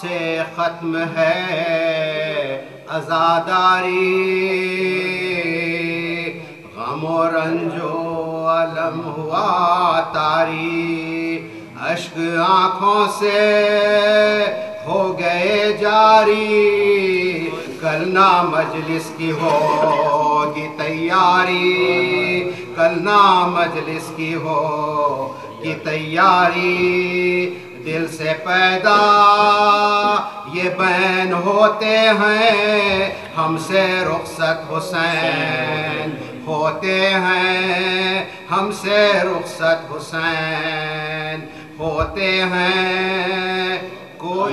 से खत्म है, आजादारी। गम और रंजो अलम हुआ तारी। अश्क आँखों से हो गए जारी। कल ना मजलिस की होगी तैयारी। कल ना मजलिस की होगी तैयारी। दिल से पैदा ये बहन होते हैं, हमसे रुखसत हुसैन होते हैं, हमसे रुखसत हुसैन होते हैं। कोई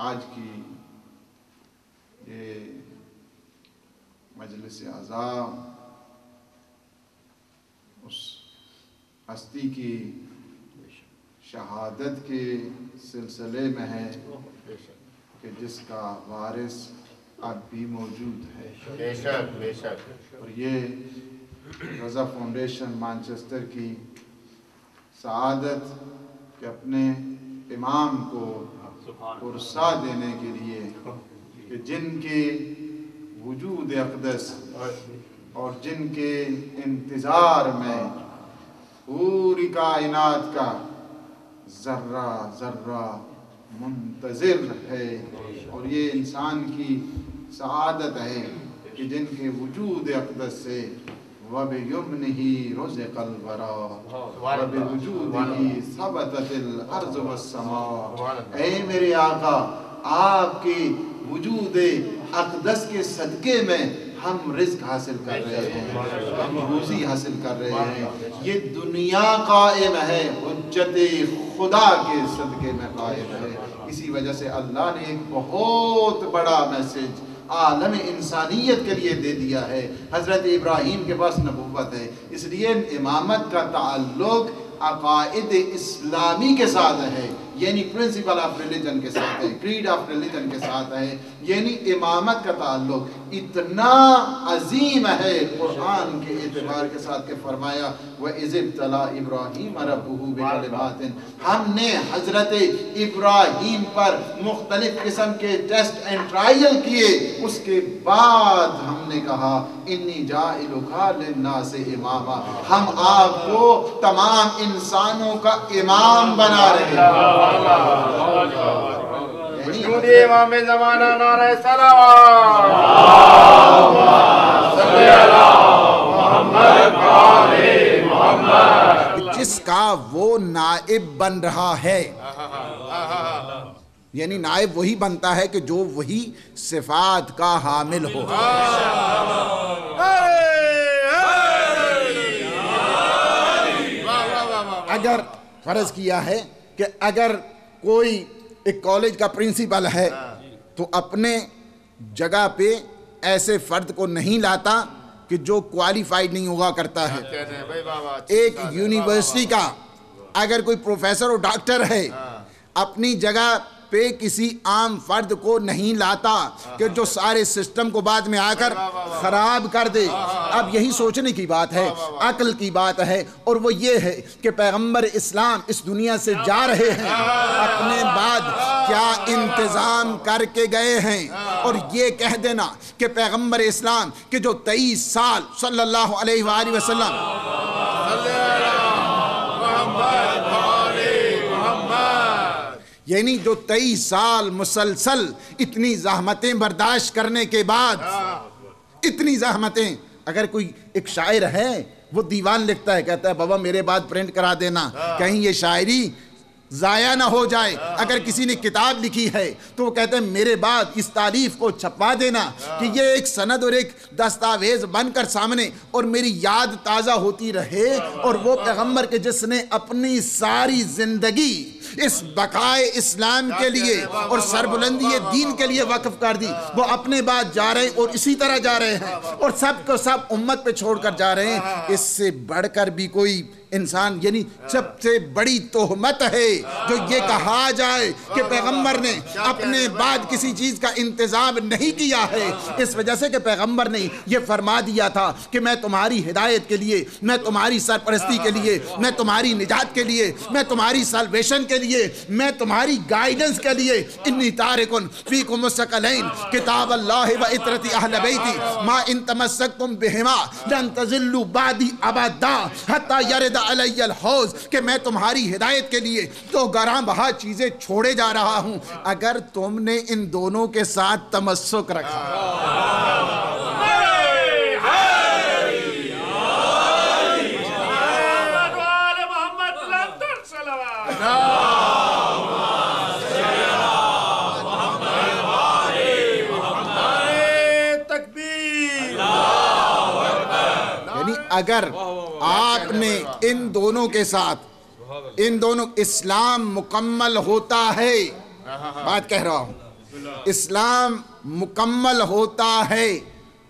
आज की ये मजलिस आज़ाम उस हस्ती की शहादत के सिलसिले में है कि जिसका वारिस अब भी मौजूद है। बेशक बेशक। और ये रज़ा फाउंडेशन मैनचेस्टर की सआदत के अपने इमाम को पुरसा देने के लिए कि जिनके वजूद अकदस और जिनके इंतज़ार में पूरी कायनात का ज़र्रा ज़र्रा मुंतज़िर है और ये इंसान की सआदत है कि जिनके वजूद अकदस से वब युमन ही रोज़ कल वब वजूद ही सबततिल अर्ज़ वस्समा। ऐ मेरे आका आपके वजूद अकदस के सदके में हम रिज्क हासिल कर रहे हैं हम रोजी हासिल कर रहे हैं। ये दुनिया कायम है खुदा के सदके में कायम है। इसी वजह से अल्लाह ने एक बहुत बड़ा मैसेज आलम इंसानियत के लिए दे दिया है। हज़रत इब्राहीम के पास नबूवत है। इसलिए इमामत का ताल्लुक अकायद इस्लामी के साथ है। यानी प्रिंसिपल ऑफ़ रिलीजन के साथ है क्रीड ऑफ़ रिलीजन के साथ है, यानी इमामत का ताल्लुक। इतना अजीम है कुरान के एतबार के साथ के फरमाया व इज़िब तला इब्राहीम बिकलिमातिन। हमने हज़रत इब्राहीम पर मुख्तलिफ़ किस्म के टेस्ट एंड ट्रायल किए, उसके बाद हमने कहा, इन्नी जाइलुका लिन्नास इमामा। हम आपको तमाम इंसानों का इमाम बना रहे हैं। इमाम जमाना नारे सलाम। जिसका वो नाइब बन रहा है। यानी नाइब वही बनता है कि जो वही सिफात का हामिल हो। अगर फ़र्ज़ किया है कि अगर कोई एक कॉलेज का प्रिंसिपल है तो अपने जगह पे ऐसे फर्द को नहीं लाता कि जो क्वालिफाइड नहीं हुआ करता है। एक यूनिवर्सिटी का अगर कोई प्रोफेसर और डॉक्टर है। अपनी जगह पे किसी आम फर्द को नहीं लाता कि जो सारे सिस्टम को बाद में आकर खराब कर दे। अब यही सोचने की बात है अक्ल की बात है और वो ये है कि पैगंबर इस्लाम इस दुनिया से जा रहे हैं। अपने बाद क्या इंतज़ाम करके गए हैं। और ये कह देना कि पैगंबर इस्लाम के जो तेईस साल सल्लल्लाहु अलैहि वसल्लम यानी जो तेईस साल मुसलसल इतनी जहमतें बर्दाश्त करने के बाद इतनी जहमतें अगर कोई एक शायर है वो दीवान लिखता है कहता है बाबा मेरे बाद प्रिंट करा देना। कहीं ये शायरी ज़ाया ना हो जाए। अगर किसी ने किताब लिखी है तो वो कहते हैं मेरे बाद इस तारीफ़ को छपवा देना कि ये एक सनद और एक दस्तावेज़ बनकर सामने और मेरी याद ताज़ा होती रहे और वो पैगंबर के जिसने अपनी सारी ज़िंदगी इस बकाए इस्लाम के लिए और सरबुलंदी दीन के लिए वक्फ कर दी। वो अपने बाद जा रहे हैं और इसी तरह जा रहे हैं और सबको सब उम्मत पे छोड़कर जा रहे हैं। इससे बढ़कर भी कोई इंसान यानी सबसे बड़ी तोहमत है जो ये कहा जाए कि पैगंबर ने अपने बाद किसी चीज़ का इंतज़ाम नहीं किया है। इस वजह से कि पैगंबर ने यह फरमा दिया था कि मैं तुम्हारी हिदायत के लिए मैं तुम्हारी सरपरस्ती के लिए मैं तुम्हारी निजात के लिए मैं तुम्हारी सल्वेशन के लिए मैं तुम्हारी गाइडेंस के लिए इन्नी तारिकुन फीकुम मुस्तकलैन किताब अल्लाह व इतरती अहल बैती, मा इन तमस्सकतुम बिहिमा, लन तजिल्लु बादी अबदा, हत्ता यरद अलैयल हौज, कि मैं तुम्हारी हिदायत के लिए तो गरां बहा चीज़ें छोड़े जा रहा हूँ। अगर तुमने इन दोनों के साथ तमस्सुक रखा। अगर आपने इन दोनों के साथ इन दोनों इस्लाम मुकम्मल होता है। बात कह रहा हूँ। इस्लाम मुकम्मल होता है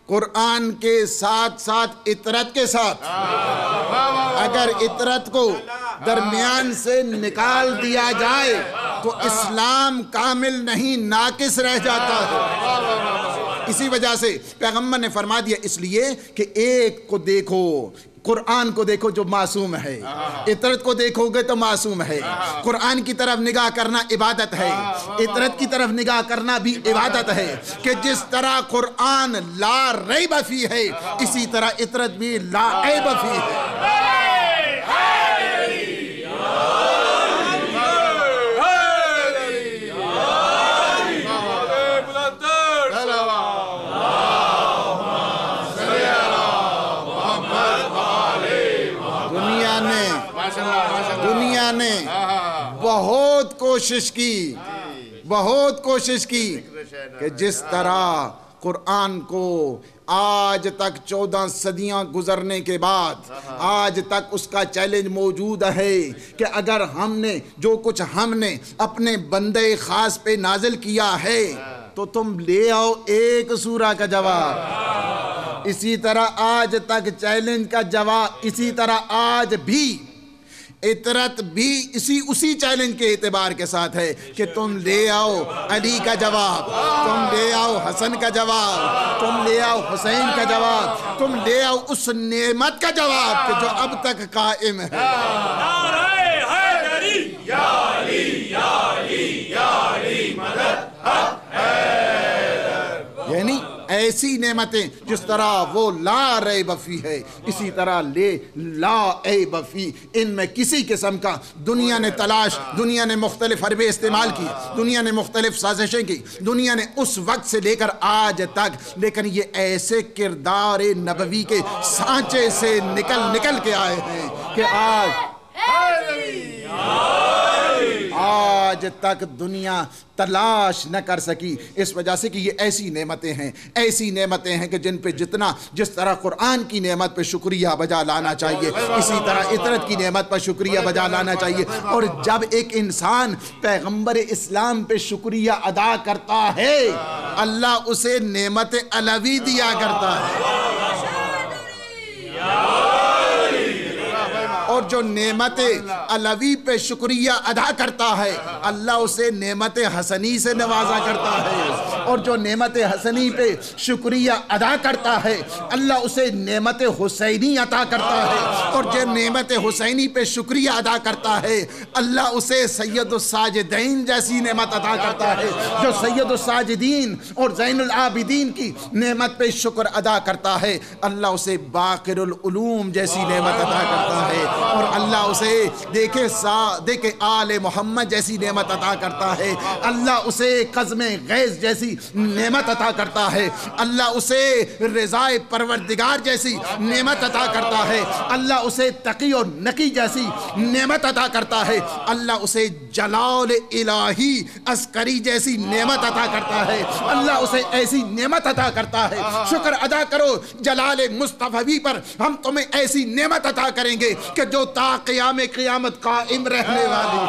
कुरान के साथ साथ इतरत के साथ। अगर इतरत को दरमियान से निकाल दिया जाए तो इस्लाम कामिल नहीं नाकिस रह जाता है। इसी वजह से पैगंबर ने फरमा दिया इसलिए कि एक को देखो कुरान को देखो जो मासूम है। इतरत को देखोगे तो मासूम है। कुरान की तरफ़ निगाह करना इबादत है। इतरत की तरफ़ निगाह करना भी इबादत है कि जिस तरह कुरान ला रई बफी है इसी तरह इतरत भी ला बफी है। कोशिश की, बहुत कोशिश की कि जिस तरह कुरान को आज तक चौदह सदियाँ गुजरने के बाद, आज तक उसका चैलेंज मौजूद है कि अगर हमने, जो कुछ हमने अपने बंदे खास पे नाजिल किया है तो तुम ले आओ एक सूरा का जवाब। इसी तरह आज तक चैलेंज का जवाब, इसी तरह आज भी इतरत भी इसी, उसी चैलेंज के एतबार के साथ है कि तुम ले आओ अली का जवाब, तुम ले आओ हसन का जवाब, तुम ले आओ हुसैन का जवाब, तुम ले आओ उस नेमत का जवाब जो अब तक कायम है। ऐसी नेमतें जिस तरह वो ला रे बफी है, इसी तरह ले ला ए बफी। इनमें किसी किस्म का दुनिया ने तलाश, दुनिया ने मुख्तलिफ़ हरबे इस्तेमाल की, दुनिया ने मुख्तलिफ़ साजिशें की, दुनिया ने उस वक्त से लेकर आज तक, लेकिन ये ऐसे किरदार नबवी के सांचे से निकल निकल के आए हैं कि आज आज तक दुनिया तलाश न कर सकी। इस वजह से कि ये ऐसी नेमतें हैं, ऐसी नेमतें हैं कि जिन पे जितना, जिस तरह कुरान की नेमत पे शुक्रिया बजा लाना चाहिए, इसी तरह इतरत की नेमत पर शुक्रिया बजा लाना चाहिए। और जब एक इंसान पैगंबर इस्लाम पे शुक्रिया अदा करता है, अल्लाह उसे नेमत अलवी दिया करता है। जो नेमत अलवी पे शुक्रिया अदा करता है, अल्लाह उसे नेमत हसनी से नवाजा करता है। और जो नेमत हसनी पे शुक्रिया अदा करता है, अल्लाह उसे नेमत हुसैनी अदा करता है। और जो नेमत हुसैनी पे शुक्रिया अदा करता है, अल्लाह उसे सैयद साजिदैन जैसी नेमत अदा करता है। जो सैयद साजिदीन और जैनुल आबिदीन की नेमत पे शुक्र अदा करता है, अल्लाह उसे उलूम जैसी नेमत अदा करता है। और अल्लाह उसे देखे सा, देखे आले मोहम्मद जैसी नेमत अता करता है। अल्लाह उसे कज़म गैस जैसी नेमत अता करता है। अल्लाह उसे रज़ाए परवरदिगार जैसी नेमत अता करता है। अल्लाह उसे तकी और नकी जैसी नेमत अता करता है। अल्लाह उसे जलाल इलाही अस्करी जैसी नेमत अता करता है। अल्लाह उसे ऐसी नेमत अता करता है। शुक्र अदा करो जलाल मुस्तफ़ी पर, हम तुम्हें ऐसी नेमत अता करेंगे कि जो ता क़याम क़यामत कायम रहने वाली।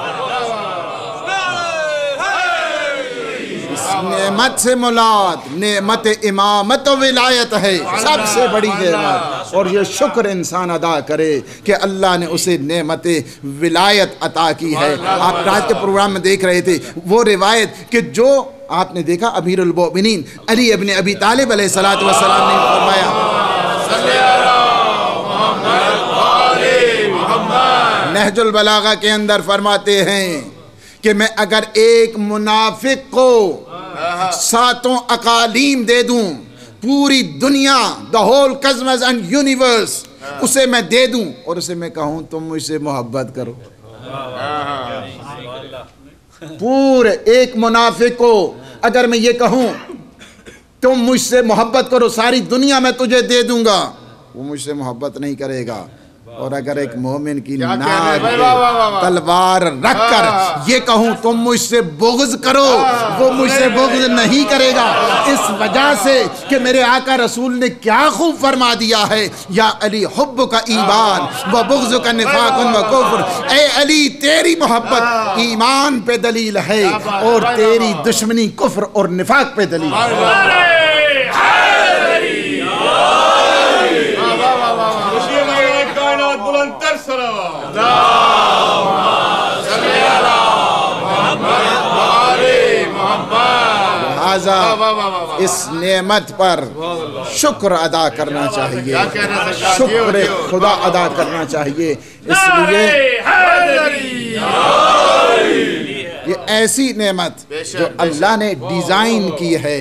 नेमत से मुलाद, नेमत इमामत विलायत है। सबसे बड़ी नेमत। और ये शुक्र इंसान अदा करे कि अल्लाह ने उसे नेमत विलायत अता की है। आप रात के प्रोग्राम में देख रहे थे, वो रिवायत कि जो आपने देखा अमीरुलमोमिनीन अली अबन अबी तालिब सलात वसलाम ने फरमाया नहजुल बलागा के अंदर फरमाते हैं कि मैं अगर एक मुनाफिक को सातों अकालीम दे दूँ पूरी दुनिया the whole cosmos and universe उसे मैं दे दूँ और उसे मैं कहूँ तुम मुझसे मोहब्बत करो। पूरे एक मुनाफिक को अगर मैं ये कहूँ तुम मुझसे मोहब्बत करो सारी दुनिया में तुझे दे दूँगा वो मुझसे मोहब्बत नहीं करेगा। और अगर एक मोमिन की नाक हैं? तलवार रख कर ये कहूँ तुम मुझसे बुग्ज करो। वो मुझसे बुग्ज नहीं करेगा। इस वजह से कि मेरे आका रसूल ने क्या खूब फरमा दिया है या अली हुब्ब का ईमान व बुग्ज का निफाकुन व कुफ्र। ए अली तेरी मोहब्बत ईमान पे दलील है और तेरी दुश्मनी कुफ्र और निफाक पे दलील है कायनात बुलंदर सलावा लिहाजा इस नेमत पर शुक्र अदा करना चाहिए? शुक्र। खुदा अदा करना चाहिए इसलिए ये ऐसी नेमत जो अल्लाह ने डिज़ाइन की है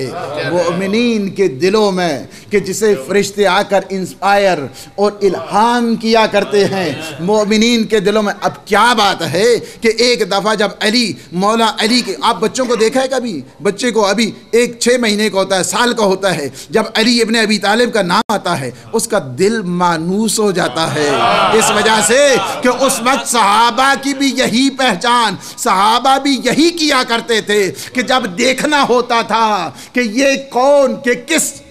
मोमिनीन के दिलों में कि जिसे फरिश्ते आकर इंस्पायर और इल्हाम किया करते हैं। मोमिनीन के दिलों में अब क्या बात है कि एक दफ़ा जब अली मौला अली के आप बच्चों को देखा है कभी? बच्चे को अभी एक छः महीने का होता है साल का होता है। जब अली इब्ने अबी तालिब का नाम आता है उसका दिल मानूस हो जाता है। इस वजह से कि उस वक्त सहाबा की भी यही पहचान सहाबा भी यही किया करते थे कि जब देखना होता था कि ये कौन के किस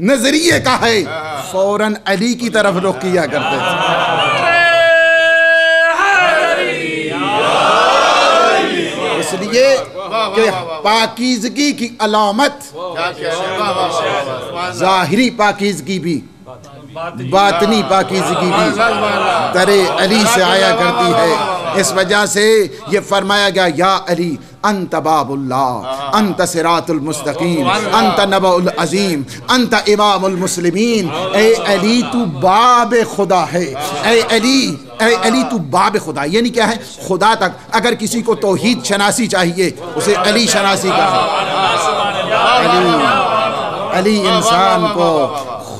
नज़रिए का है फ़ौरन अली की तरफ़ रुख किया करते थे। इसलिए कि पाकीजगी की अलामत। जाहिरी पाकीजगी भी। बातनी पाकीजगी भी तरे अली से आया करती है इस वजह से ये फरमाया गया या अली अंत बाबुल्ला अंत सिरातुल मुस्तकीम अंत नबउल अजीम अंत इमामुल मुस्लिमीन ए अली तू बाब खुदा है ए अली ए अली तू बाब खुदा यानी क्या है खुदा तक अगर किसी को तौहीद शनासी चाहिए उसे अली शनासी का अली अली इंसान को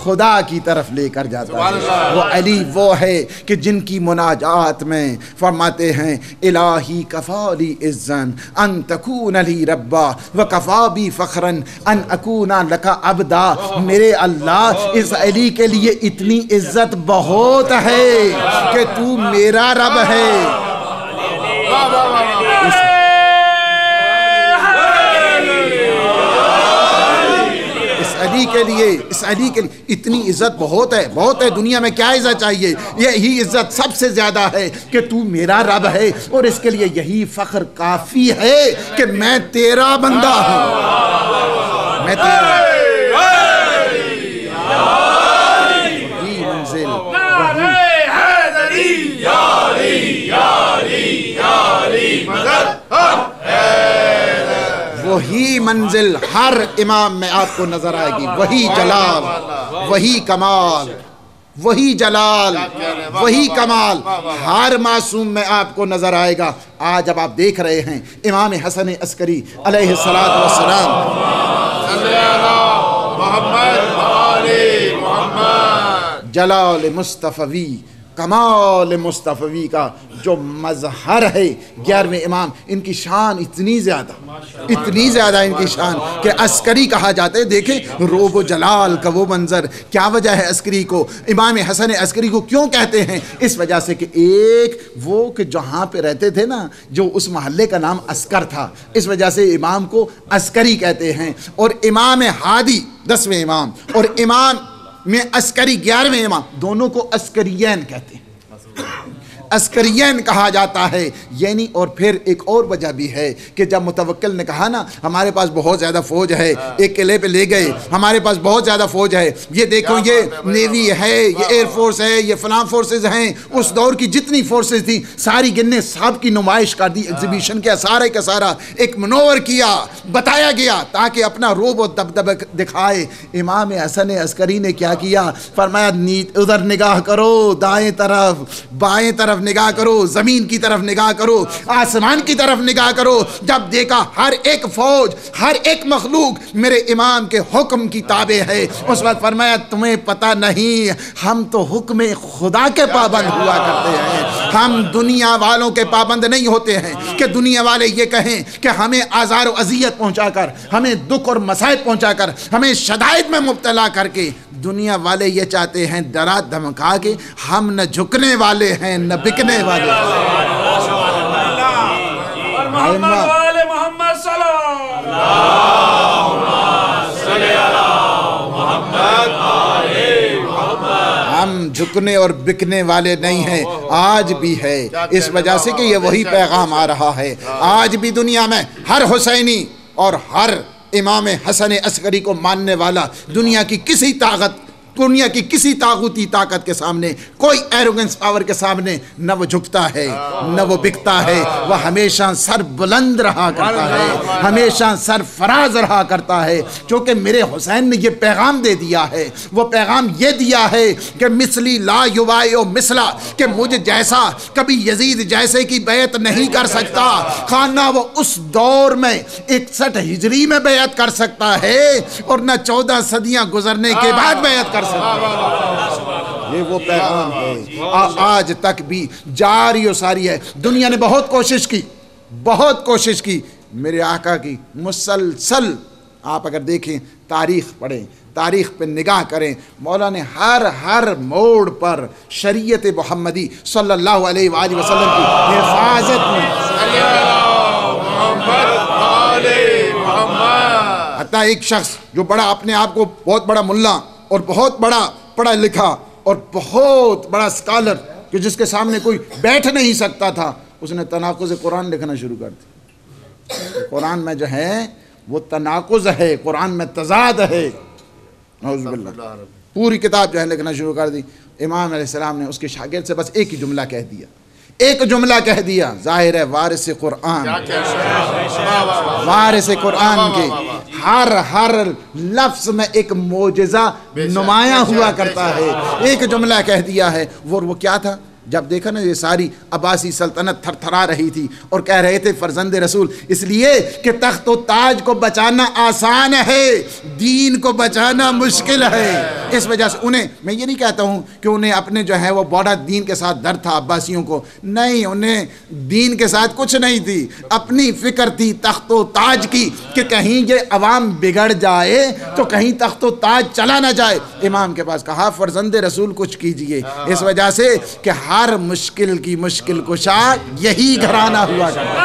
खुदा की तरफ़ लेकर जाता है। वो अली वो है कि जिनकी मुनाजात में फरमाते हैं इलाही कफाली इज्जन अन तकून अली रब्बा व कफाबी फ़खरन अन अकूना लका अबदा। मेरे अल्लाह इस अली के लिए इतनी इज़्ज़त बहुत है कि तू मेरा रब है। अली के लिए, इस अली के लिए इतनी इज़्ज़त बहुत है बहुत है दुनिया में, क्या इज़्ज़त चाहिए? यही इज़्ज़त सबसे ज़्यादा है कि तू मेरा रब है और इसके लिए यही फख्र काफ़ी है कि मैं तेरा बंदा हूँ। मैं तेरा वही मंजिल हर इमाम में आपको नज़र आएगी। वही जलाल वही कमाल वही जलाल वही कमाल हर मासूम में आपको नज़र आएगा। आज अब आप देख रहे हैं इमाम हसन अस्करी मोहम्मद जलाल मुस्तफ़वी कमाल मुस्तफ़वी का, जो मजहर है ग्यारहवें इमाम। इनकी शान इतनी ज़्यादा इतनी ज़्यादा इनकी शान कि अस्करी कहा जाता है। देखें, रोब जलाल का वो मंज़र, क्या वजह है अस्करी को? इमाम हसन अस्करी को क्यों कहते हैं? इस वजह से कि एक वो कि जहाँ पे रहते थे ना, जो उस मोहल्ले का नाम अस्कर था, इस वजह से इमाम को अस्करी कहते हैं। और इमाम हादी, दसवें इमाम, और इमाम में अस्करी ग्यारहवें इमाम दोनों को अस्करियन कहते हैं। अस्करियन कहा जाता है। यानी और फिर एक और वजह भी है कि जब मुतवक्किल ने कहा ना हमारे पास बहुत ज़्यादा फ़ौज है एक किले पे ले गए हमारे पास बहुत ज़्यादा फ़ौज है। ये देखो ये नेवी है ये एयरफोर्स है ये फलाम फोर्सेज हैं। उस दौर की जितनी फोर्सेज थी सारी गिनने साहब की नुमाइश कर दी एग्जीबिशन किया सारे का सारा एक मनोवर किया बताया गया ताकि अपना रोब और दबदब दिखाए। इमाम हसन अस्करी ने क्या किया? फरमाया उधर निगाह करो दाएँ तरफ़ बाएँ तरफ़ निगाह करो ज़मीन की तरफ़ निगाह करो आसमान की तरफ़ निगाह करो। जब देखा हर एक फौज हर एक मखलूक मेरे इमाम के हुक्म की ताबे है उस वक्त फरमाया तुम्हें पता नहीं हम तो हुक्म खुदा के पाबंद हुआ करते हैं। हम दुनिया वालों के पाबंद नहीं होते हैं कि दुनिया वाले ये कहें कि हमें आज़ार अजियत पहुंचाकर हमें दुख और मसायब पहुंचाकर हमें शदायत में मुबतला करके दुनिया वाले ये चाहते हैं डरा धमका के हम न झुकने वाले हैं न बिकने वाले और हम झुकने और बिकने वाले नहीं हैं आज भी है। इस वजह से कि ये वही पैगाम आ रहा है। आज भी दुनिया में हर हुसैनी और हर इमाम हसन असगरी को मानने वाला दुनिया की किसी ताकत दुनिया की किसी ताकूती ताकत के सामने कोई एरोगेंस पावर के सामने न वो झुकता है न वो बिकता है। वह हमेशा सर बुलंद रहा करता है हमेशा सर फराज रहा करता है। क्योंकि मेरे हुसैन ने यह पैगाम दे दिया है वो पैगाम ये दिया है कि मिसली ला युवायो मिसला कि मुझे जैसा कभी यजीद जैसे की बैत नहीं कर सकता। खाना वो उस दौर में इकसठ हिजरी में बैत कर सकता है और न चौदह सदियाँ गुजरने के बाद बैत कर सकता ये वो पैगाम है। आ, आज तक भी जारी और सारी है। दुनिया ने बहुत कोशिश की बहुत कोशिश की। मेरे आका की मुसलसल आप अगर देखें तारीख पढ़ें तारीख पे निगाह करें मौला ने हर हर मोड़ पर शरीयत मोहम्मदी सल्लल्लाहु अलैहि वसल्लम की हिफाजत में। एक शख्स जो बड़ा अपने आप को बहुत बड़ा मुल्ला और बहुत बड़ा पढ़ा लिखा और बहुत बड़ा स्कॉलर कि जिसके सामने कोई बैठ नहीं सकता था उसने तनाकुज कुरान लिखना शुरू कर दिया। कुरान में जो है वो तनाकुज है कुरान में तजाद है। पूरी किताब जो है लिखना शुरू कर दी। इमाम अलैहिस्सलाम ने उसके शागिर्द से बस एक ही जुमला कह दिया। एक जुमला कह दिया ज़ाहिर है वारिस कुरान। वारिस कुरान के। हर हर लफ्ज में एक मोजा नुमाया हुआ करता है। एक जुमला कह दिया है वो वो क्या था? जब देखा ना ये सारी अब्बासी सल्तनत थरथरा रही थी और कह रहे थे फर्जंद रसूल इसलिए कि तख्त ताज को बचाना आसान है दीन को बचाना मुश्किल है। इस वजह से उन्हें मैं ये नहीं कहता हूँ कि उन्हें अपने जो है वो बड़ा दीन के साथ डर था अब्बासियों को। नहीं उन्हें दीन के साथ कुछ नहीं थी। अपनी फ़िक्र थी तख्त व ताज की कि कहीं ये अवाम बिगड़ जाए तो कहीं तख्त व ताज चला ना जाए। इमाम के पास कहा फर्जंद रसूल कुछ कीजिए। इस वजह से कि हर मुश्किल की मुश्किल कुशा यही घराना हुआ करता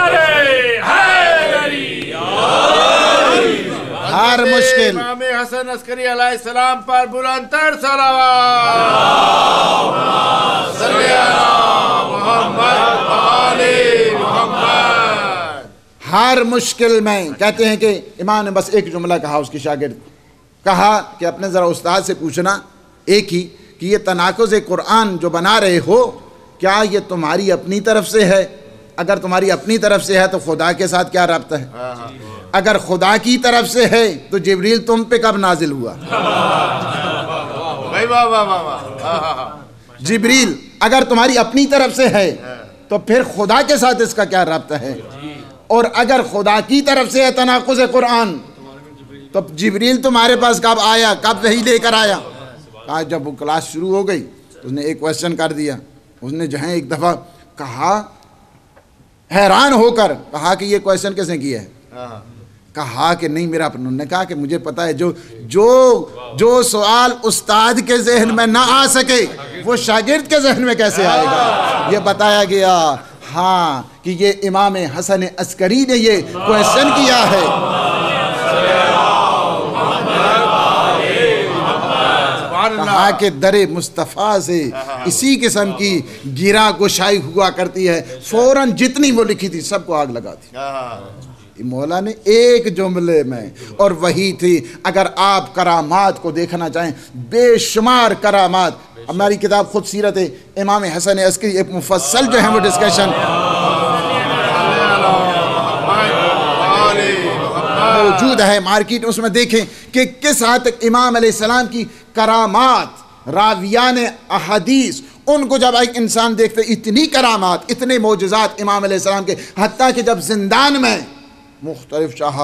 हर मुश्किल। हसन अस्करी अलैहिस्सलाम पर मोहम्मद हर मुश्किल में कहते हैं कि इमाम ने बस एक जुमला कहा उसकी शागिर्द कहा कि अपने ज़रा उस्ताद से पूछना एक ही कि ये तनाकुज़ कुरान जो बना रहे हो क्या ये तुम्हारी अपनी तरफ़ से है? अगर तुम्हारी अपनी तरफ़ से है तो खुदा के साथ क्या रब्त है? अगर खुदा की तरफ़ से है तो जबरील तुम पे कब नाजिल हुआ? भाई वाह वाह वाह वाह। हाँ, हाँ, हाँ। जिब्रील अगर तुम्हारी अपनी तरफ़ से है। तो फिर खुदा के साथ इसका क्या रब्त है? और अगर खुदा की तरफ़ से है तनाकुज़ कुरान तो जबरील तुम्हारे पास कब आया कब वही लेकर आया? कहा जब वो क्लास शुरू हो गई तो उसने एक क्वेश्चन कर दिया। उसने जो है एक दफ़ा कहा हैरान होकर कहा कि ये क्वेश्चन किसने किया है? कहा कि नहीं मेरा अपना उन्होंने कहा कि मुझे पता है जो जो जो सवाल उस्ताद के जहन में ना आ सके वो शागिर्द के जहन में कैसे आएगा? ये बताया गया हाँ कि ये इमाम हसन अस्करी ने ये क्वेश्चन किया है। कि दरे मुस्तफ़ा से इसी किस्म की गिरा गुशाई हुआ करती है। फ़ौरन जितनी वो लिखी थी सबको आग लगा दी। मौला ने एक जुमले में और वही थी अगर आप करामात को देखना चाहें बेशुमार करामात। हमारी किताब खुद सीरत है इमाम हसन अस्करी एक मुफसल जो है वो डिस्कशन मौजूद है मार्केट में उसमें देखें कि किस हद तक इमाम अलैहिस्सलाम की करामात रावियान अहदीस उनको जब एक इंसान देखते इतनी करामात इतने मोजात इमाम अलैहिस्सलाम के हती कि जब जिंदान में मुख्तलिफ़ चाह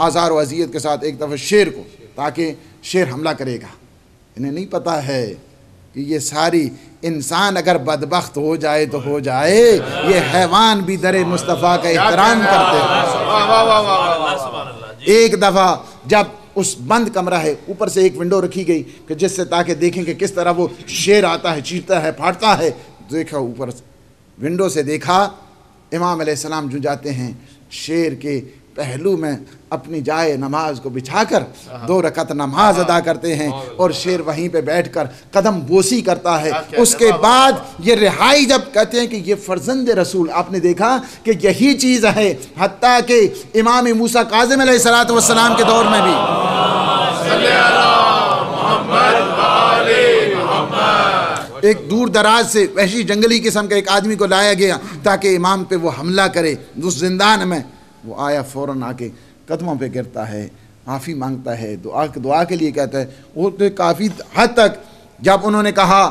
आज़ार अजियत के साथ एक दफ़ा शेर को ताकि शेर हमला करेगा। इन्हें नहीं पता है कि ये सारी इंसान अगर बदबख्त हो जाए तो हो जाए ये हैवान भी दर मुस्तफ़ा का एहतराम करते हैं। एक दफ़ा जब उस बंद कमरा है, ऊपर से एक विंडो रखी गई कि जिससे ताकि देखें कि किस तरह वो शेर आता है, चीरता है फाटता है। देखा ऊपर विंडो से देखा, इमाम सलाम जो जाते हैं, शेर के पहलू में अपनी जाए नमाज़ को बिछाकर दो रकत नमाज़ अदा करते हैं और शेर वहीं पे बैठकर कदम बोसी करता है। उसके बाद ये रिहाई जब कहते हैं कि ये फर्जंद रसूल आपने देखा कि यही चीज़ है हत्ता कि इमाम मूसा काजिम सलाम के दौर में भी। एक दूर दराज से वैसी जंगली किस्म का एक आदमी को लाया गया ताकि इमाम पे वो हमला करे। उस जिंदान में वो आया फ़ौर आके कदमों पर गिरता है, माफ़ी माँगता है, दुआ दुआ के लिए कहता है। वो तो काफ़ी हद तक जब उन्होंने कहा,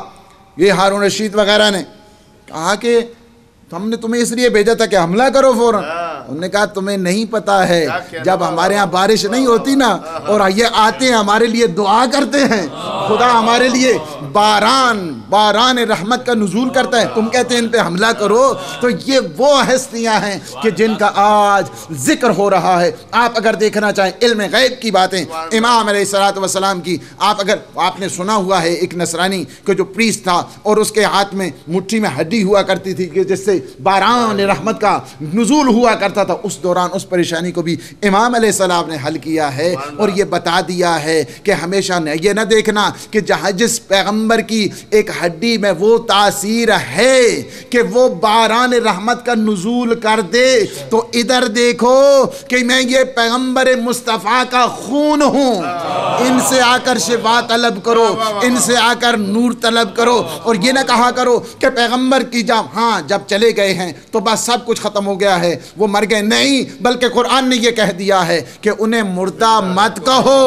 ये हारून रशीद वगैरह ने कहा कि हमने तुम्हें इसलिए भेजा था कि हमला करो फ़ौरन? उन्होंने कहा तुम्हें नहीं पता है जब हमारे यहाँ बारिश नहीं होती ना और ये आते हैं हमारे लिए दुआ करते हैं खुदा हमारे लिए बारान बारान रहमत का नजूल करता है। तुम कहते हैं इन पे हमला करो। तो ये वो हस्तियाँ हैं कि जिनका आज ज़िक्र हो रहा है। आप अगर देखना चाहें इल्म गैब की बातें इमाम सलाम की आप अगर आपने सुना हुआ है एक नसरानी के जो प्रीस था और उसके हाथ में मुट्ठी में हड्डी हुआ करती थी कि जिससे बारान रहमत का नजूल हुआ करता था उस दौरान उस परेशानी को भी इमाम सलाम ने हल किया है और ये बता दिया है कि हमेशा न ये ना देखना कि जहाँ जिस पैगंबर की एक हड्डी में वो तासीर है कि वो बारान रहमत का नजूल कर दे। तो इधर देखो कि मैं ये पैगंबर मुस्तफ़ा का खून हूँ। इनसे आकर शिफा तलब करो इनसे आकर नूर तलब करो और ये ना कहा करो कि पैगंबर की जब हाँ जब चले गए हैं तो बस सब कुछ ख़त्म हो गया है। वो मर गए नहीं, बल्कि कुरान ने ये कह दिया है कि उन्हें मुर्दा मत कहो।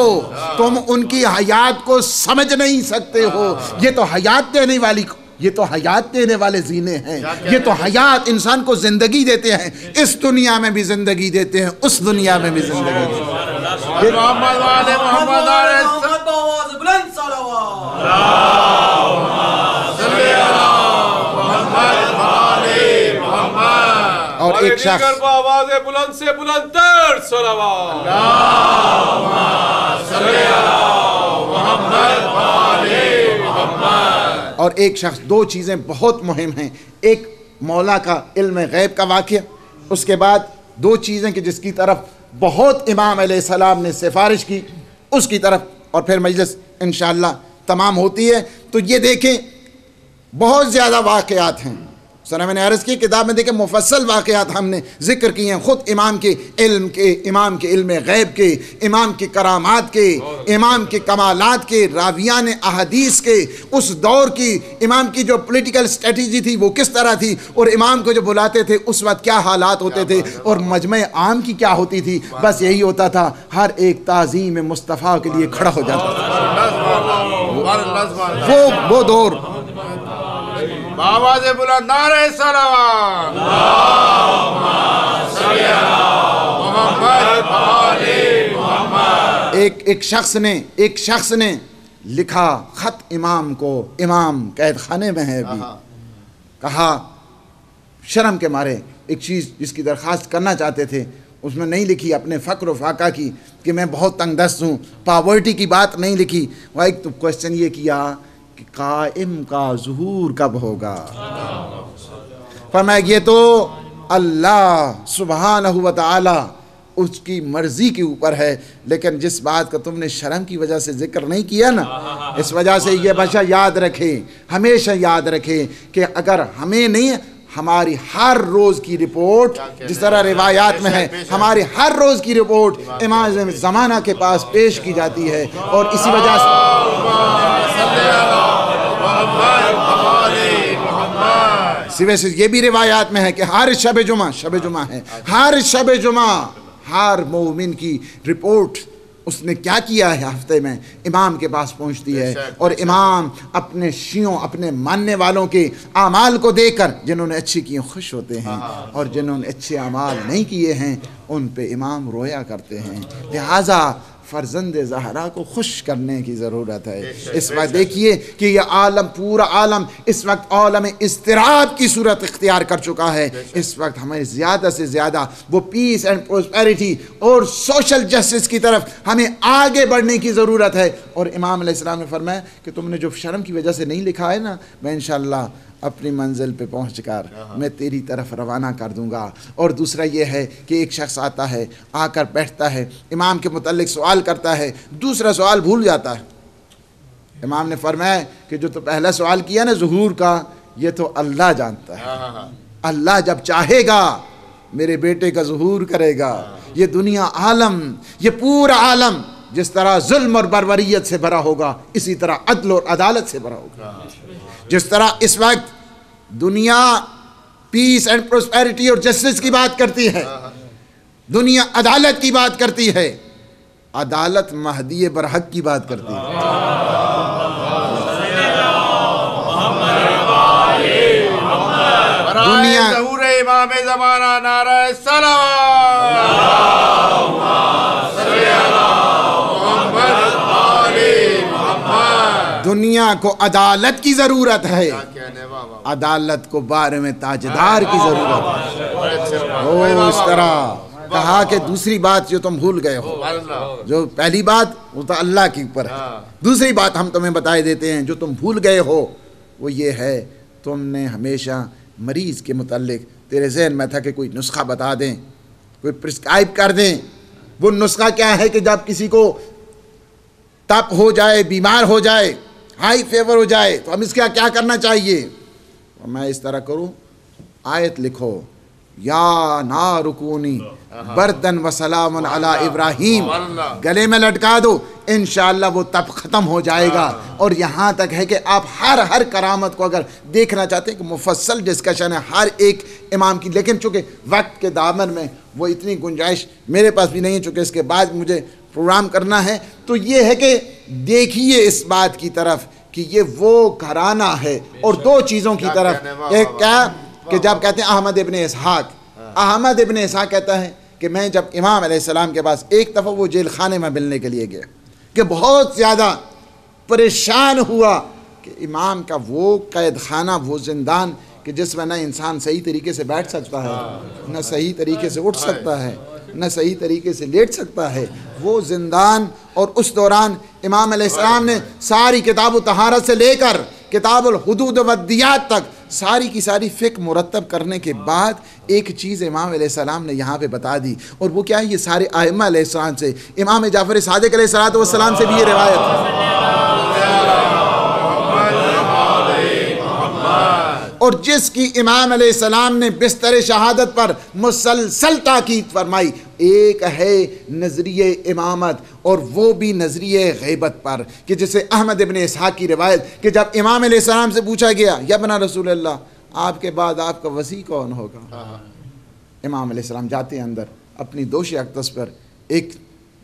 तुम उनकी हयात को समझ नहीं सकते हो। ये तो हयात देने वाली ये तो हयात देने वाले जीने हैं। ये तो हयात इंसान को ज़िंदगी देते हैं। इस दुनिया में भी ज़िंदगी देते हैं, उस दुनिया में भी ज़िंदगी देते हैं। एक शख्स। को आवाज़ बुलंद से बुलंद तर और एक शख्स दो चीज़ें बहुत मुहिम हैं। एक मौला का इल्म गैब का वाक़ उसके बाद दो चीज़ें कि जिसकी तरफ़ बहुत इमाम सलाम ने सिफारिश की उसकी तरफ़ और फिर मजलिस इन तमाम होती है। तो ये देखें बहुत ज़्यादा वाक़ात हैं। सर मैंने अर्ज़ की किताब में देखे मुफसल वाक़ात हमने ज़िक्र किए हैं ख़ुद इमाम के इल्म के इमाम के इल्म गैब के इमाम के करामात के इमाम के कमालात के रावियान अहदीस के उस दौर की इमाम की जो पोलिटिकल स्ट्रेटजी थी वो किस तरह थी और इमाम को जो बुलाते थे उस वक्त क्या हालात होते थे और मजम आम की क्या होती थी बस यही होता था हर एक ताज़ीम मुस्तफ़ा के लिए खड़ा हो जाता था। वो वो दौर आवाज़ बुलंद नारे एक एक शख्स ने एक शख्स ने लिखा खत इमाम को इमाम कैद खाने में है अभी। कहा शर्म के मारे एक चीज़ जिसकी दरख्वास्त करना चाहते थे उसमें नहीं लिखी अपने फ़क्र फाका की कि मैं बहुत तंग दस्त हूँ पावर्टी की बात नहीं लिखी। वह एक तो क्वेश्चन ये किया कायम का जहूर कब होगा? फरमाया ये तो अल्लाह सुबहान व तआला उसकी मर्ज़ी के ऊपर है लेकिन जिस बात का तुमने शर्म की वजह से ज़िक्र नहीं किया ना इस वजह से ये बच्चा याद रखे हमेशा याद रखे कि अगर हमें नहीं हमारी हर रोज़ की रिपोर्ट जिस तरह रिवायात में है हमारी हर रोज़ की रिपोर्ट इमाम ज़माना के पास पेश की जाती है और इसी वजह से सिवे से ये भी रिवायात में है कि हर शब जुमा शब जुमा है। हर शब जुमा हर मोमिन की रिपोर्ट उसने क्या किया है हफ़्ते में? इमाम के पास पहुँचती है और इमाम अपने शियों अपने मानने वालों के अमाल को देखकर जिन्होंने अच्छे किए खुश होते हैं और जिन्होंने अच्छे अमाल नहीं किए हैं उन पे इमाम रोया करते हैं। लिहाजा फर्जंद जहरा को खुश करने की ज़रूरत है। इस वक्त देखिए कि यह आलम पूरा आलम इस वक्त आलम इसतराब की सूरत इख्तियार कर चुका है। इस वक्त हमें ज़्यादा से ज़्यादा वो पीस एंड प्रोस्पेरिटी और सोशल जस्टिस की तरफ़ हमें आगे बढ़ने की ज़रूरत है। और इमाम अलैहिस्सलाम ने फरमाया कि तुमने जो शर्म की वजह से नहीं लिखा है ना मैं इन अपनी मंजिल पे पहुँच कर मैं तेरी तरफ़ रवाना कर दूँगा। और दूसरा ये है कि एक शख्स आता है आकर बैठता है इमाम के मतलब सवाल करता है दूसरा सवाल भूल जाता है। इमाम ने फरमाया कि जो तो पहला सवाल किया ना जहूर का ये तो अल्लाह जानता है। अल्लाह जब चाहेगा मेरे बेटे का जहूर करेगा। ये दुनिया आलम ये पूरा आलम जिस तरह जुल्म और बरवरीत से भरा होगा इसी तरह अदल और अदालत से भरा होगा। जिस तरह इस वक्त दुनिया पीस एंड प्रोस्पेरिटी और जस्टिस की बात करती है दुनिया अदालत की बात करती है अदालत महदी बरहक की बात करती है। दुनिया इमाम जमाना नारा दुनिया को अदालत की ज़रूरत है। अदालत को बारे में ताजदार की ज़रूरत है। ओ इस तरह। कहा कि दूसरी बात जो तुम भूल गए हो। जो पहली बात वो तो अल्लाह के ऊपर है। दूसरी बात हम तुम्हें बताए देते हैं जो तुम भूल गए हो वो ये है तुमने हमेशा मरीज़ के मुतलक तेरे जहन में था कि कोई नुस्खा बता दें कोई प्रिस्क्राइब कर दें। वो नुस्खा क्या है कि जब किसी को तप हो जाए बीमार हो जाए हाई फेवर हो जाए तो हम इसका क्या करना चाहिए? और मैं इस तरह करूँ आयत लिखो या ना रुकूनी बर्तन व सलाम अला इब्राहिम। गले में लटका दो इन वो तब ख़त्म हो जाएगा। और यहाँ तक है कि आप हर हर करामत को अगर देखना चाहते हैं कि मुफसल डिस्कशन है हर एक इमाम की लेकिन चूँकि वक्त के दामन में वो इतनी गुंजाइश मेरे पास भी नहीं है चूँकि इसके बाद मुझे प्रोग्राम करना है तो ये है कि देखिए इस बात की तरफ़ कि ये वो घराना है और दो चीज़ों की तरफ़। एक क्या कि जब कहते हैं अहमद इबन इसहाक अहमद इबन इसहाक कहता है कि मैं जब इमाम सलाम के पास एक दफ़ा वो जेल खाने में मिलने के लिए गया कि बहुत ज़्यादा परेशान हुआ कि इमाम का वो कैद खाना वो जिंदान कि जिसमें ना इंसान सही तरीके से बैठ सकता है ना सही तरीके से उठ सकता है। न सही तरीके से लेट सकता है। वो जिंदान और उस दौरान इमाम अलैहिस्सलाम ने सारी किताब तहारत से लेकर किताब हदूद वदियात तक सारी की सारी फ़िक मुरतब करने के बाद एक चीज़ इमाम सलाम ने यहाँ पे बता दी। और वो क्या है? ये सारे आयमा से, इमाम जाफ़र सदक सलाम से भी ये रिवायत और जिसकी इमाम सलाम ने बिस्तर शहादत पर मुसलसल ताकीद फरमाई, एक है नज़रिए इमामत और वो भी नज़रिए गैबत पर, कि जैसे अहमद इबन इसहाक की रिवायत, कि जब इमाम सलाम से पूछा गया यबना रसूल अल्लाह आपके बाद आपका वसी कौन होगा? इमाम सलाम जाते हैं अंदर, अपनी दोष अक्तस पर, एक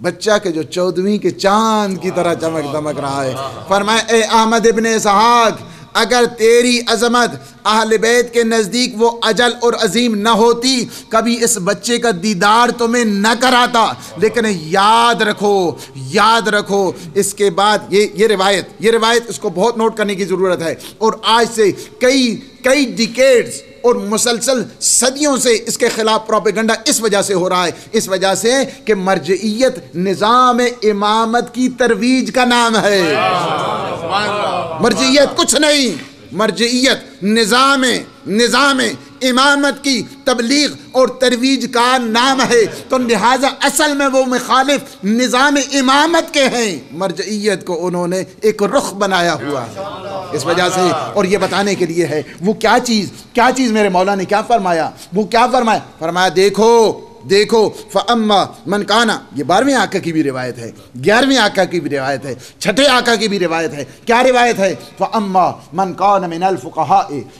बच्चा के जो चौदहवीं के चाँद की तरह चमक दमक रहा है, फरमाए अहमद इबन इसहाक अगर तेरी अजमत अहल बैत के नज़दीक वो अजल और अजीम न होती, कभी इस बच्चे का दीदार तुम्हें न कराता। लेकिन याद रखो याद रखो, इसके बाद ये ये रिवायत ये रिवायत इसको बहुत नोट करने की ज़रूरत है। और आज से कई कई डिकेड्स और मुसलसल सदियों से इसके खिलाफ प्रोपेगंडा इस वजह से हो रहा है। इस वजह से कि मर्जियत निज़ाम इमामत की तरवीज का नाम है। मर्जियत कुछ नहीं। मर्जियत निज़ाम निज़ाम इमामत की तबलीग और तरवीज का नाम है। तो लिहाजा असल में वो मुखालिफ निज़ाम इमामत के हैं। मर्जियत को उन्होंने एक रुख बनाया हुआ है। इस वजह से और ये बताने के लिए है, वो क्या चीज़ क्या चीज़ मेरे मौला ने क्या फरमाया? वो क्या फरमाया? फरमाया, देखो देखो फ़म्मा मनकाना ये बारहवीं आका की भी रिवायत है, ग्यारहवीं आका की भी रिवायत है, छठे आका की भी रिवायत है। क्या रिवायत है? फ़म्मा मनकान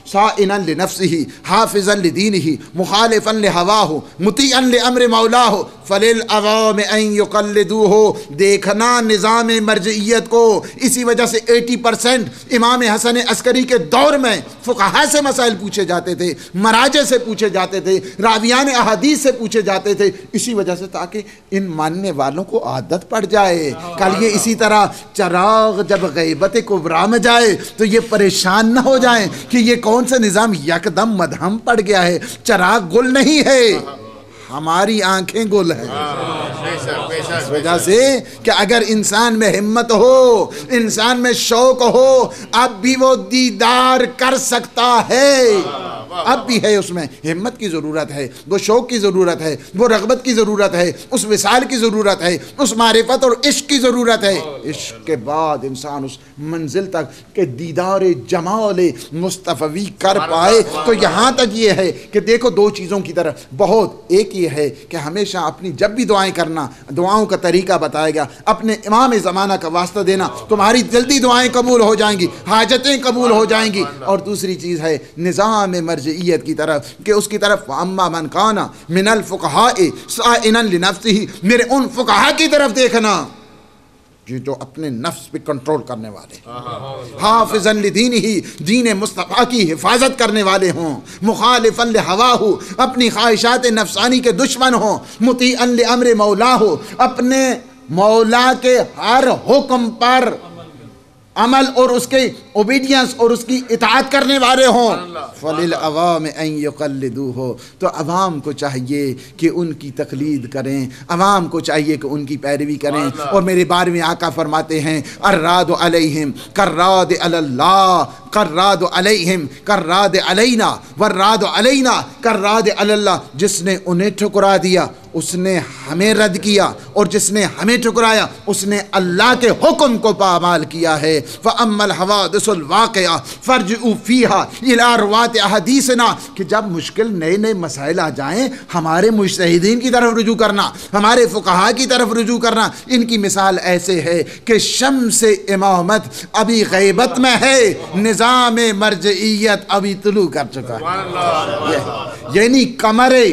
साइन नफ्स ही हाफिज़न दीन ही मुखालिफ़न हवा हो मुती अमर मौला हो फ़लिल अवाम युकलदू हो देखना निज़ाम मर्जियत को। इसी वजह से एटी परसेंट इमाम हसन अस्करी के दौर में फ़ुकहा से मसाइल पूछे जाते थे, मराजे से पूछे जाते थे रावियान अहादीस से पूछे जाते जाते थे। इसी वजह से ताकि इन मानने वालों को आदत पड़ जाए। कल ये इसी तरह चराग जब गैबत कुबरा में जाए तो ये परेशान ना हो जाए कि ये कौन सा निज़ाम यकदम मदहम पड़ गया है। चराग गुल नहीं है। हमारी आँखें गुल हैं। वजह से कि अगर इंसान में हिम्मत हो, इंसान में शौक हो, अब भी वो दीदार कर सकता है। अब भी है उसमें। हिम्मत की ज़रूरत है वो शौक की ज़रूरत है वो रगबत की ज़रूरत है उस विसाल की ज़रूरत है उस मारिफत और इश्क की ज़रूरत है। इश्क के बाद इंसान उस मंजिल तक के दीदार जमाल मुस्तफ़ी कर पाए। तो यहाँ तक ये है कि देखो दो चीज़ों की तरफ़ बहुत एक ये है कि हमेशा अपनी जब भी दुआएँ करना दुआओं का तरीका बताएगा। अपने इमाम ज़माना का वास्ता देना तुम्हारी जल्दी दुआएँ कबूल हो जाएँगी हाजतें कबूल हो जाएँगी। और दूसरी चीज़ है निज़ाम मरजियत की तरफ़ कि उसकी तरफ़ अम्मा मन खाना मिनल फ़ुकहा मेरे उन फ़ुकहा की तरफ़ देखना जी जो अपने नफ्स पे कंट्रोल करने वाले हाफिजन दीन ही दीन मुस्तफ़ा की हिफाजत करने वाले हों मुखालिफन हवा हो अपनी ख्वाहिशात नफसानी के दुश्मन हों मुती अमर मौला हो अपने मौला के हर हुक्म पर अमल और उसके ओबीडियंस और उसकी इतात करने वाले हों। फलिल अवाम यकल्लू हो तो अवाम को चाहिए कि उनकी तकलीद करें। अवाम को चाहिए कि उनकी पैरवी करें। और मेरे बारहवीं आका फरमाते हैं अर्राद अलैहिम कर्राद अल्लाह कर्राद अलैहिम कर्राद अलैना वर्राद अलैना कर्राद अल्लाह जिसने उन्हें ठुकरा दिया उसने हमें रद्द किया और जिसने हमें ठुकराया उसने अल्लाह के हुक्म को पामाल किया है। व अमल हवादसुल वाक़या फ़र्ज़ फ़ीहा इला रवात अहदीसना कि जब मुश्किल नए नए मसाइल आ जाएँ हमारे मुश्तहिदीन की तरफ़ रुजू करना हमारे फ़ुकहा की तरफ़ रुजू करना इनकी मिसाल ऐसे है कि शम से इमामत अभी गैबत में है निज़ाम मरजइयत अभी तुलू कर चुका है। यानी कमरे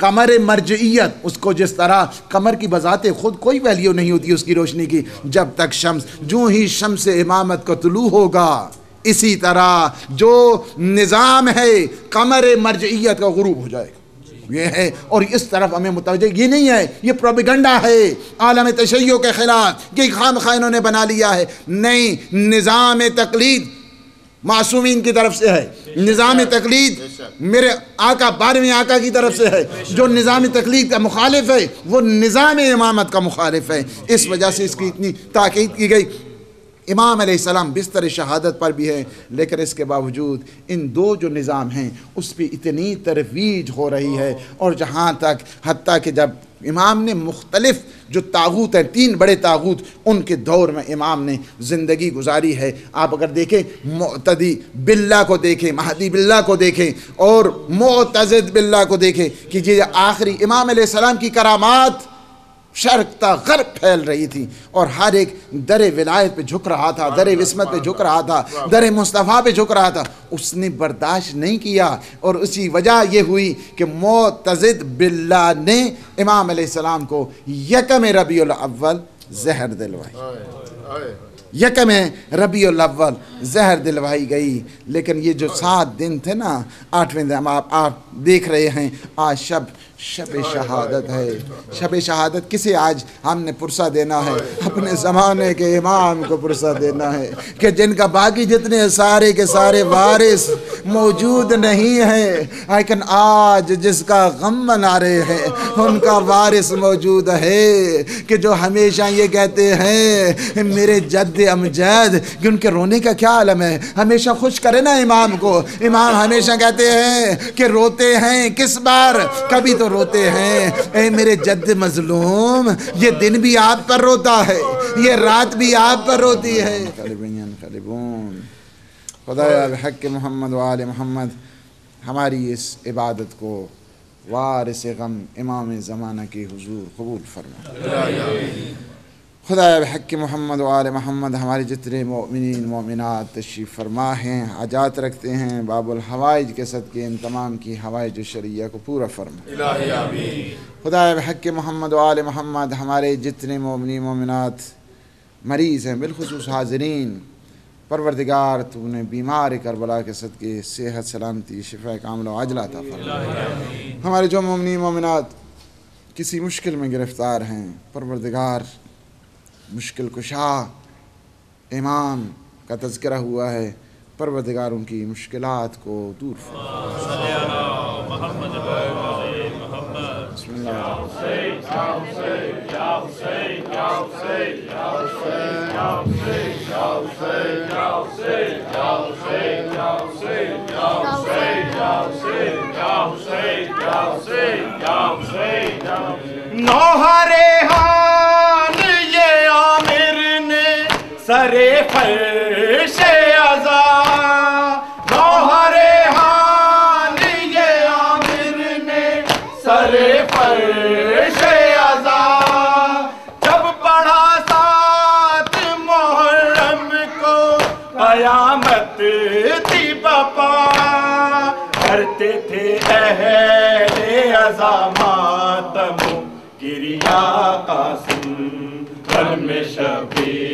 कमर मरजियत, उसको जिस तरह कमर की बजाते खुद कोई वैल्यू नहीं होती उसकी रोशनी की। जब तक शम्स, जो ही शम्स इमामत का तुलू होगा, इसी तरह जो निज़ाम है, कमर मरजियत का गुरूब हो जाएगा। ये है, और इस तरफ़ हमें मुतवजह ये नहीं है, ये प्रोपिगंडा है, आलम तशैयों के ख़िलाफ़, कि खाम खानों ने बना लिया है। नहीं, निज़ाम तकलीद मासूमीन की तरफ़ से है। निज़ाम तकलीद मेरे आका बारहवीं आका की तरफ़ से है। जो निज़ाम तकलीद का मुखालिफ है वो निज़ाम इमामत का मुखालिफ है। इस वजह से इसकी इतनी ताकीद की गई। इमाम सलाम बिस्तर शहादत पर भी है लेकिन इसके बावजूद इन दो जो निज़ाम हैं उस पर इतनी तरवीज हो रही है। और जहाँ तक हती कि जब इमाम ने मुख्तलिफ़ जो तागूत हैं, तीन बड़े तागूत, उनके दौर में इमाम ने ज़िंदगी गुजारी है। आप अगर देखें मोतदी बिल्ला को देखें, महदी बिल्ला को देखें, और मोतज़द बिल्ला को देखें कि ये आखिरी इमाम सलाम की करामात शर्कता गर्ब फैल रही थी और हर एक दर विलायत पे झुक रहा था दर विस्मत पे झुक रहा था दर मुस्तफ़ा पे झुक रहा था। उसने बर्दाश्त नहीं किया और उसी वजह यह हुई कि मोतज़द बिल्ला ने इमाम सलाम को यकम रबी अव्वल जहर दिलवाई। यकम रबी अव्वल जहर दिलवाई गई। लेकिन ये जो सात दिन थे ना आठवें दिन आप आप देख रहे हैं आज शब शब शहादत है। शब शहादत किसे आज हमने पुरसा देना है? अपने ज़माने के इमाम को पुरसा देना है। कि जिनका बाकी जितने सारे के सारे वारिस मौजूद नहीं है। लेकिन आज जिसका गम मना रहे हैं, उनका वारिस मौजूद है। कि जो हमेशा ये कहते हैं, मेरे जद अमजद, कि उनके रोने का क्या आलम है? हमेशा खुश करे ना इमाम को। इमाम हमेशा कहते हैं कि रोते हैं किस बार? कभी तो रोते हैं। ए, मेरे जद मजलूम, ये दिन भी आप पर रोता है, ये रात भी आप पर रोती है। हक मोहम्मद वाल मोहम्मद, हमारी इस इबादत को वार से गम इमाम ज़माना के हुजूर कबूल फरमा खुदा हक मोहम्मद वाल मोहम्मद हमारे जितने मोमिन मोमिनत तशरीफ़ फरमा हैं आजात रखते हैं बाबुल हवाइज के सदक़े इन तमाम की हवाइज शरिया को पूरा फरमा। खुदा हक मोहम्मद वाल मोहम्मद हमारे जितने मोमिन मोमिनत मरीज़ हैं बिलखसूस हाजरीन परवरदिगार तूने बीमार करबला के सदक़े सेहत सलामती शिफा कामल अजला था फरमा। हमारे जो मोमिन मोमिनत किसी मुश्किल में गिरफ़्तार हैं परवरदिगार मुश्किल कुशा इमाम का तस्करा हुआ है परवरदिगार उनकी मुश्किल को दूर नौहरे हान सरे फर्शे अजा नौहरे हान ये आमिर ने सरे फर्शे अजा जब पढ़ा सात मुहर्रम को कयामत थी बपा, करते थे अहले अजा मातम गिरिया कासिम कल में शबीर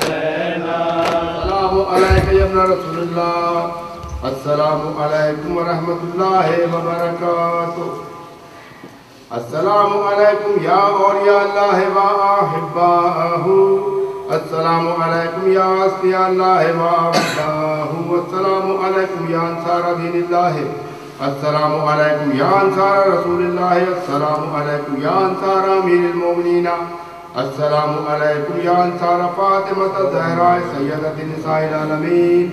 जैना अस्सलामु रहमतुल्लाहि व बरकातुहू अस्सलामु अलैकुम या औलिया अल्लाह व अहिब्बाहु। अस्सलामु अलैकुम या अस्फिया अल्लाह व अब्दाहु। अस्सलामु अलैकुम या अंसार दीनिल्लाह। अस्सलामु अलैकुम या अंसार रसूलिल्लाह। अस्सलामु अलैकुम या अंसार अमीरुल मोमिनीन। अस्सलामु अलैकुम या अंसार फातिमा ज़हरा सय्यदत निसाइल आलमीन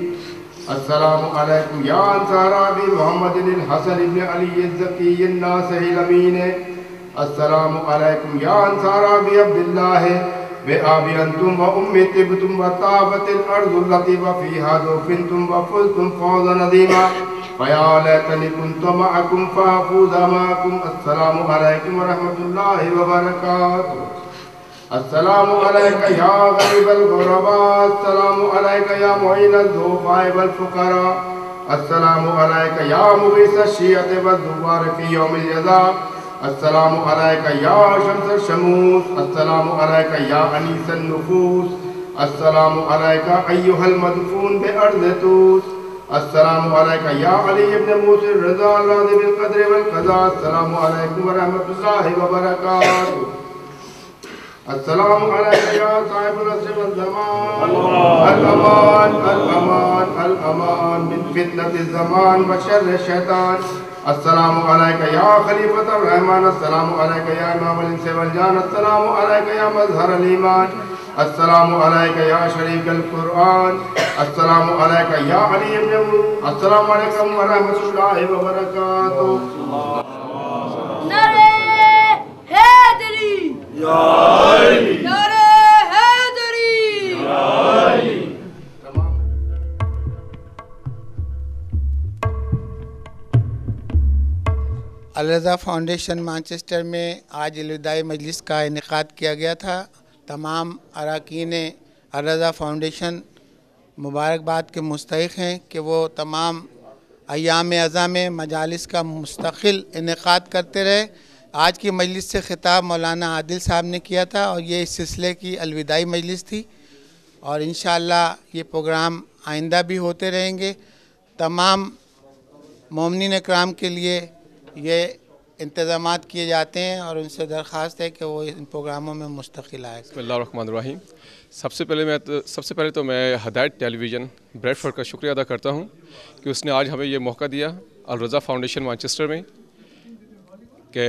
अस्सलामु अलैकुम या अंसार अबी मोहम्मद बिन हसन इब्न अली ज़की नासिह अमीन अस्सलामु अलैकुम या अंसार अबी अब्दुल्लाह बे आबी अंतुम व उम्मी तिबतुम व ताबतिल अर्ज़ु लती व फीहा दुफिनतुम व फुज़तुम फौज़न अज़ीमा फया लैतनी कुन्तु मअकुम फअफूज़ मअकुम अस्सलामु अलैकुम व रहमतुल्लाहि व बरकातुहू अस्सलामु अलैका या गरीबल गुरबा अस्सलामु अलैका या मुइनल दुफाए वल फुकरा अस्सलामु अलैका या मुगीस शियत व दुबार फ़ी यौमिल जज़ा अस्सलामु अलैका या शम्स शमूस अस्सलामु अलैका या अनीसन नुफूस अस्सलामु अलैका अय्युहल मदफून बे अर्ज़ तूस अस्सलामु अलैका या अली इब्न मूसा रज़ा राज़ी बिल क़द्र वल क़ज़ा अस्सलामु अलैकुम व रहमतुल्लाहि व बरकातुहू अस्सलाम अलैका या साहिबुल असर वल ज़मान अल अमान अल अमान अल अमान। मिन फितनतिz ज़मान व शर्र शैतान। अस्सलाम अलैका या खलीफतुर रहमान। अस्सलाम अलैका या इमाम अल इंस वल जान। अस्सलाम अलैका या मज़हर अल ईमान अस्सलाम अलैका या शरीक अल कुरआन अस्सलाम अलैका या अली इब्न अस्सलाम अलैकुम व रहमतुल्लाहि व बरकातुहू नारे हैदरी अलरज़ा फाउंडेशन मानचेस्टर में आज अलविदाई मजलिस का इनका किया गया था। तमाम अरकान अलरज़ा फाउंडेशन मुबारकबाद के मुस्तक हैं कि वो तमाम अयाम अज़ा में मजालिस का मुस्तकिल इनका करते रहे। आज की मजलिस से ख़िताब मौलाना आदिल साहब ने किया था और ये इस सिलसिले की अलविदाई मजलिस थी और इन ये प्रोग्राम आइंदा भी होते रहेंगे। तमाम ममिन कराम के लिए ये इंतज़ाम किए जाते हैं और उनसे दरख्वास्त है कि वो इन प्रोग्रामों में मुस्तकिल आए। सबसे पहले मैं तो सबसे पहले तो मैं हदायत टेलीविज़न, ब्रेडफोर्ड का शुक्रिया अदा करता हूँ कि उसने आज हमें ये मौका दिया, अलरज़ा फाउंडेशन मानचेस्टर में। कि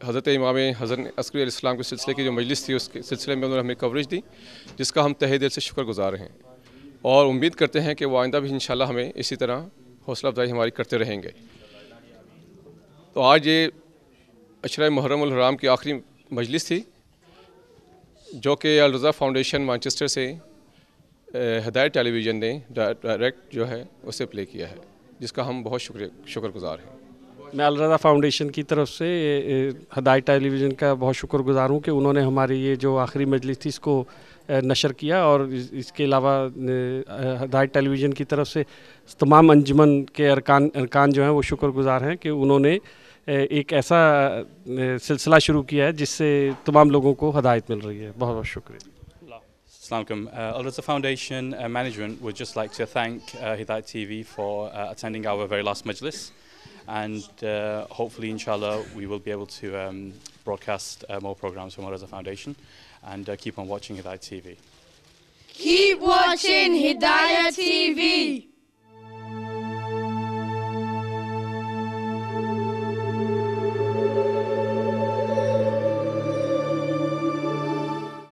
हज़रत इमाम हज़रत अस्करी इस्लाम के सिलसिले की जो मजलिस थी, उसके सिलसिले में उन्होंने हमें कवरेज दी, जिसका हम तहे दिल से शुक्रगुजार हैं। और उम्मीद करते हैं कि वो आइंदा भी इन हमें इसी तरह हौसला अफजाई हमारी करते रहेंगे। तो आज ये अशरा मुहर्रम की आखिरी मजलिस थी, जो कि अलरज़ा फाउंडेशन मानचेस्टर से हदायत टेलीविज़न ने डायरेक्ट जो है उसे प्ले किया है, जिसका हम बहुत शुक्रिया शुक्रगुजार हैं। मैं अलरजा फाउंडेशन की तरफ़ से हदायत टेलीविज़न का बहुत शुक्रगुजार हूँ कि उन्होंने हमारी ये जो आखिरी मजलिस थी इसको नशर किया और इसके अलावा हदायत टेलीविज़न की तरफ़ से तमाम अंजमन के अरकान अरकान जो हैं वो शुक्रगुजार हैं कि उन्होंने एक ऐसा सिलसिला शुरू किया है जिससे तमाम लोगों को हदायत मिल रही है बहुत बहुत शुक्रिया Assalamualaikum. Uh, Al Foundation uh, management would just like to thank uh, Hidayat TV for uh, attending our very last majlis. And uh, hopefully, inshallah, we will be able to um, broadcast uh, more programs from Al Foundation and uh, keep on watching Hidayah TV. Keep watching Hidayah TV.